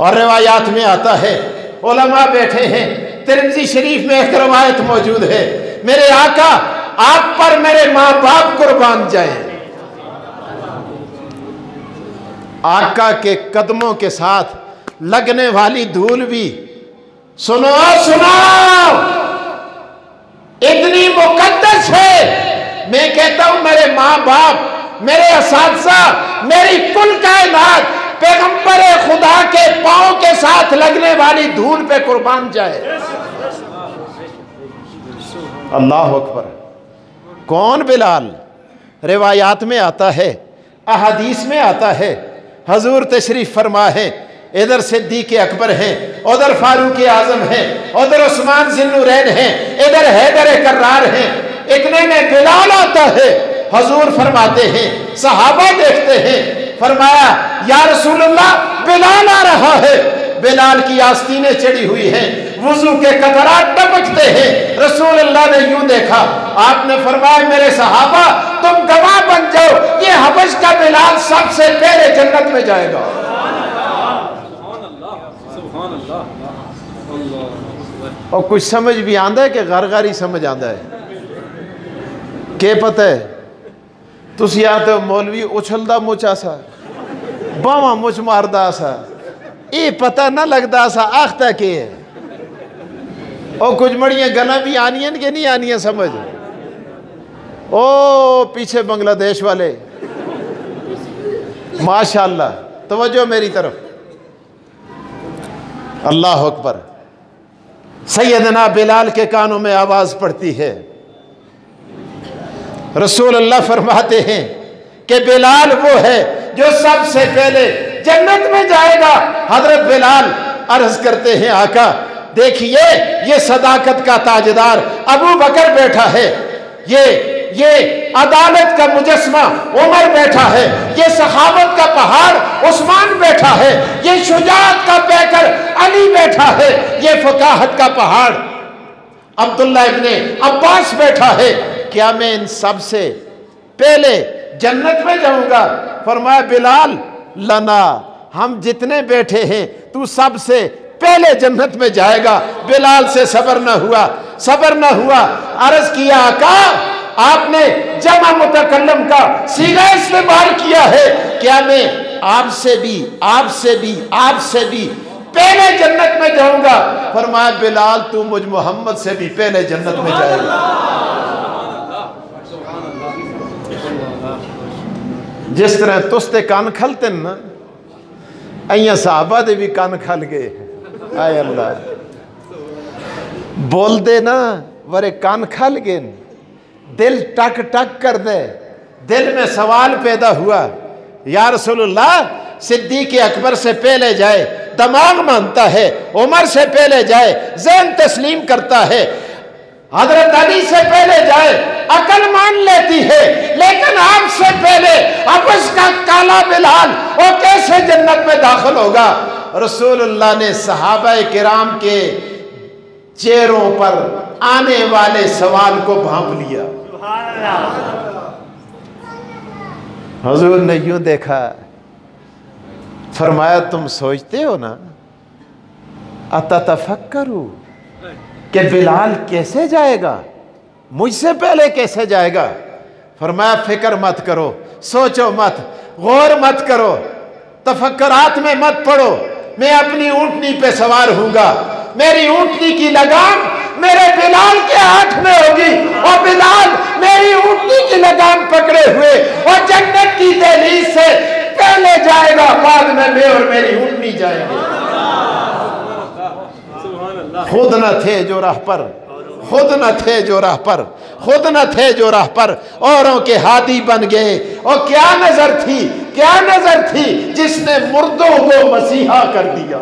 और रिवायात में आता है। ओलमा बैठे हैं। तिरमजी शरीफ में एक रवायत मौजूद है। मेरे आका, आप पर मेरे माँ बाप कुर्बान जाए। आका के कदमों के साथ लगने वाली धूल भी। सुनो सुनो! इतनी मुकद्दस है। मैं कहता हूँ, मेरे माँ बाप मेरे इस मेरी कुल कायनात पैगंबर खुदा के पाँव के साथ लगने वाली धूल पे कुर्बान जाए। अल्लाह अकबर। कौन बिलाल? रिवायात में आता है, अहदीस में आता है। हजूर तशरीफ़ फरमा है, इधर सिद्दीक अकबर हैं, उधर फारूक आज़म हैं, उधर उस्मान जिन्नूरैन हैं, इधर हैदर कर्रार हैं। इतने में बिलाल आता है। हजूर फरमाते हैं, सहाबा देखते हैं फरमाया, या बिलाल आ रहा है। बिलाल की आस्तीनें चढ़ी हुई हैं। वज़ू के कतरात टपकते हैं। रसूल अल्लाह ने यूँ देखा, आपने फरमाया, मेरे सहाबा, तुम गवाह बन जाओ। ये हबश का बिलाल सबसे पहले जन्नत में जाएगा। और कुछ समझ भी आंदा है कि ही समझ आंदा है? के पता है? तुम या मौलवी, उछलदा मुचा सा। बावा मुच मारदा सा। ये पता ना लगता सा, आखता के? और कुछ मड़िया गला भी आनियन के नहीं आनिया, समझ? ओ, पीछे बांग्लादेश वाले। माशाल्लाह, तवज्जो मेरी तरफ़। अल्लाह अकबर। सैदना बिलाल के कानों में आवाज़ पड़ती है। रसूल अल्लाह फरमाते हैं कि बिलाल वो है जो सबसे पहले जन्नत में जाएगा, हज़रत बिलाल अर्ज़ करते हैं आका, देखिए, ये सदाकत का ताजदार अबू बकर बैठा है, ये ये अदालत का मुजस्मा उमर बैठा है, ये सखावत का पहाड़ उस्मान बैठा है, ये शुजात का पैकर अली बैठा है, ये फकाहत का पहाड़ अब्दुल्ला इब्ने अब्बास बैठा है, क्या मैं इन सबसे पहले जन्नत में जाऊँगा? फरमाया, बिलाल, लना, हम जितने बैठे हैं, तू सबसे पहले जन्नत में जाएगा। बिलाल से सबर न हुआ, सबर न हुआ। अर्ज़ किया, आका, आपने जमा मुतकलम का सीधा इस्तेमाल किया है। क्या मैं आपसे भी आपसे भी आपसे भी पहले जन्नत में जाऊँगा? फरमाया, बिलाल, तू मुझ मोहम्मद से भी पहले जन्नत में जाएगा। जिस तरह तुस्ते कान खलते ना साहबा दे भी कान खल गए आए अल्लाह। दे ना, वरे कान खल गए दिल टक टक कर दे। दिल में सवाल पैदा हुआ, या रसूलुल्लाह, सिद्दीक अकबर से पहले जाए, दमाग मानता है, उमर से पहले जाए जैन तस्लीम करता है। हज़रत अली से पहले जाए, अकल मान लेती है, लेकिन काला बिलाल, वो कैसे जन्नत में दाखिल होगा? रसूलुल्लाह ने सहाबा किराम के चेहरों पर आने वाले सवाल को भांप लिया। हजूर ने यूँ देखा, फरमाया, तुम सोचते हो ना अतफक्करू कि बिलाल कैसे जाएगा? मुझसे पहले कैसे जाएगा? फरमाया फ़िक्र मत करो सोचो मत गौर मत करो तफक्रात में मत पड़ो। मैं अपनी ऊंटनी पे सवार हूँगा मेरी ऊंटनी की लगाम मेरे बिलाल के हाथ में होगी और बिलाल मेरी ऊंटनी की लगाम पकड़े हुए और जन्नत की दहलीज से पहले जाएगा बाद में मैं और मेरी ऊंटनी जाएँगे। खुद न थे जो राह पर। खुद न थे जो राह पर, खुद न थे जो राह पर, औरों के हादी बन गए। और क्या नज़र थी, क्या नज़र थी जिसने मुर्दों को मसीहा कर दिया?